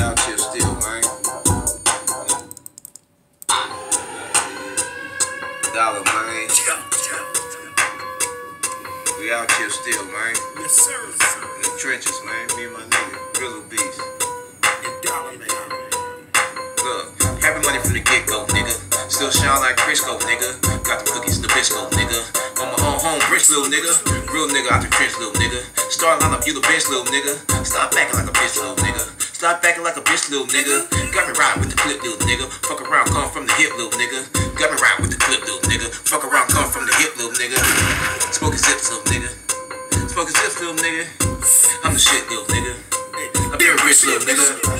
We out here still, man. Dollar, man. We out here still, man. Yes, sir. In the trenches, man. Me and my nigga, Drizzle Beats. And dollar man. Look, having money from the get go, nigga. Still shine like Crisco, nigga. Got the cookies, Nabisco, nigga. On my own home, rich little nigga. Real nigga out the trench, little nigga. Start line up, you the bitch, little nigga. Stop acting like a bitch, little nigga. Stop acting like a bitch, little nigga. Got me riding with the clip, little nigga. Fuck around, come from the hip, little nigga. Got me riding with the clip, little nigga. Fuck around, come from the hip, little nigga. Smoking zips, little nigga. Smoking zips, little nigga. I'm the shit, little nigga. I'm very rich, little nigga.